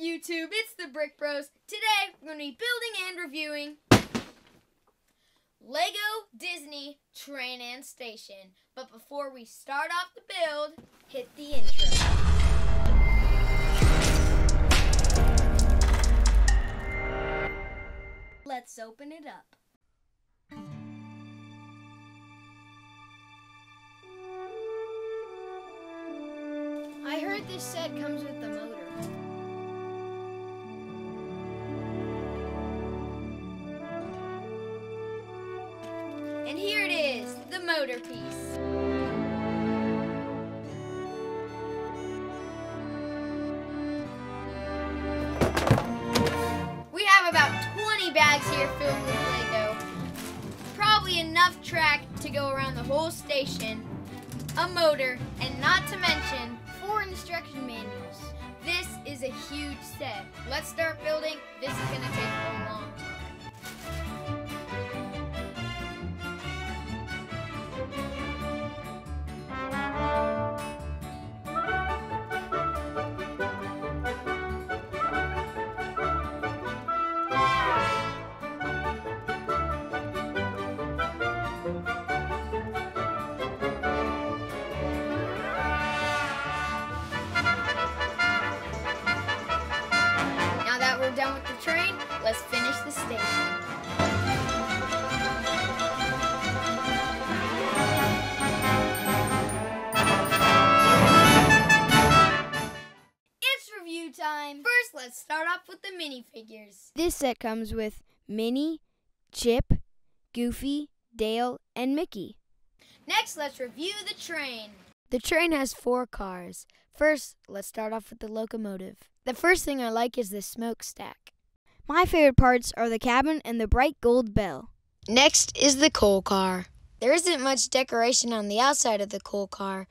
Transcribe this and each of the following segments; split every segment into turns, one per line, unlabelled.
YouTube? It's the Brick Bros. Today, we're going to be building and reviewing Lego Disney Train and Station. But before we start off the build, hit the intro. Let's open it up. I heard this set comes with And here it is, the motor piece. We have about 20 bags here filled with Lego. Probably enough track to go around the whole station, a motor, and not to mention four instruction manuals. This is a huge set. Let's start building. This is to take a long let's start off with the minifigures.
This set comes with Minnie, Chip, Goofy, Dale, and Mickey.
Next, let's review the train.
The train has four cars. First, let's start off with the locomotive. The first thing I like is the smokestack. My favorite parts are the cabin and the bright gold bell. Next is the coal car. There isn't much decoration on the outside of the coal car,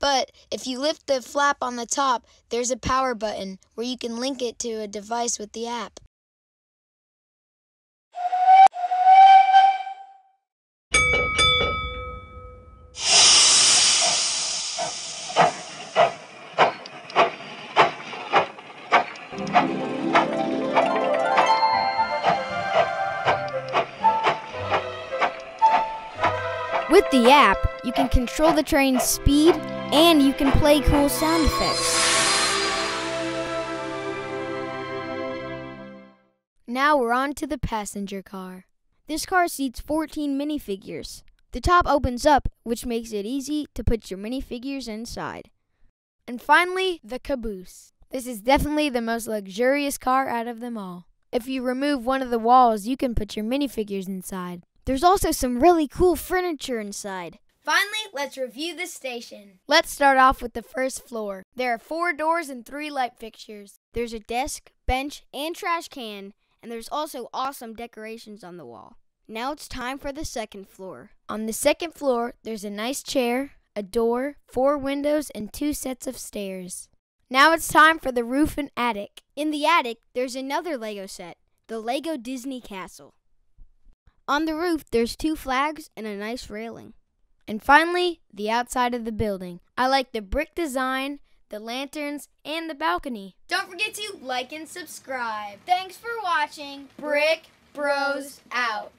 but if you lift the flap on the top, there's a power button where you can link it to a device with the app. With the app, you can control the train's speed and you can play cool sound effects. Now we're on to the passenger car. This car seats 14 minifigures. The top opens up, which makes it easy to put your minifigures inside. And finally, the caboose. This is definitely the most luxurious car out of them all. If you remove one of the walls, you can put your minifigures inside. There's also some really cool furniture inside.
Finally, let's review the station.
Let's start off with the first floor. There are four doors and three light fixtures. There's a desk, bench, and trash can, and there's also awesome decorations on the wall. Now it's time for the second floor. On the second floor, there's a nice chair, a door, four windows, and two sets of stairs. Now it's time for the roof and attic. In the attic, there's another Lego set, the Lego Disney Castle. On the roof, there's two flags and a nice railing. And finally, the outside of the building. I like the brick design, the lanterns, and the balcony.
Don't forget to like and subscribe. Thanks for watching. Brick Bros out.